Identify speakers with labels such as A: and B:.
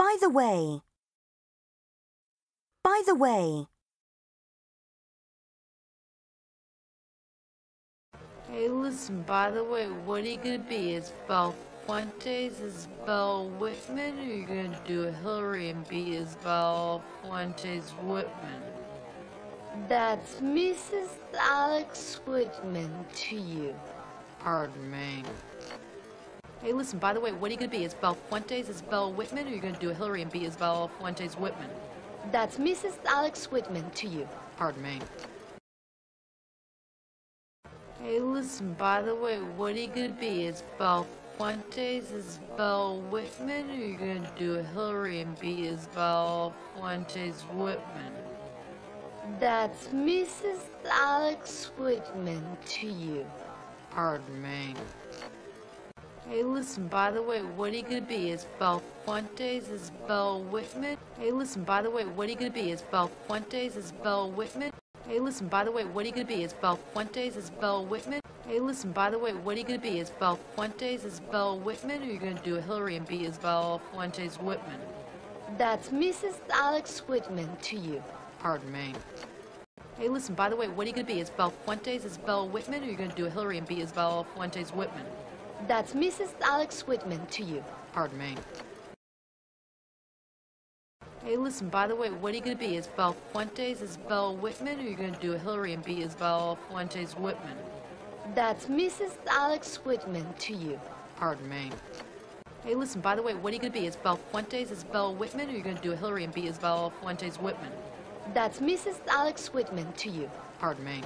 A: By the way. By the way.
B: Hey, listen, by the way, what are you gonna be? Is Belle Fuentes, is Belle Whitman, or are you gonna do a Hillary and be Isabel Fuentes Whitman?
C: That's Mrs. Alex Whitman to you.
B: Pardon me. Hey, listen, by the way, what are you gonna be? Isabel Fuentes, Isabel Whitman, or are you gonna do a Hillary and be Isabel Fuentes Whitman?
C: That's Mrs. Alex Whitman to you.
B: Pardon me. Hey, listen, by the way, what are you gonna be? Is Belle Fuentes, is Belle Whitman, or are you gonna do a Hillary and be Isabel Fuentes Whitman?
C: That's Mrs. Alex Whitman to you.
B: Pardon me. Hey, listen, by the way, what are you gonna be? Is Fuentes, is Belle Whitman? Hey, listen, by the way, what are you gonna be? Is Fuentes, Isabel Whitman? Hey, listen, by the way, what are you gonna be? Is Fuentes, Isabel Whitman? Hey, listen, by the way, what are you gonna be? Is Fuentes, is Belle Whitman, or are you gonna do a Hillary and be Isabel Fuentes Whitman?
C: That's Mrs. Alex Whitman to you.
B: Pardon me. Hey, listen, by the way, what are you gonna be? Is Fuentes, Isabel Whitman, or are you gonna do a Hillary and be Isabel Fuentes Whitman?
C: That's Mrs. Alex Whitman to you.
B: Pardon me. Hey, listen, by the way, what are you gonna be? Isabel Fuentes, is Belle Whitman, or are you gonna do a Hillary and be Isabel Fuentes Whitman?
C: That's Mrs. Alex Whitman to you.
B: Pardon me. Hey, listen, by the way, what are you gonna be? Isabel Fuentes, Isabel Whitman, or are you gonna do a Hillary and be Isabel Fuentes Whitman?
C: That's Mrs. Alex Whitman to you.
B: Pardon me.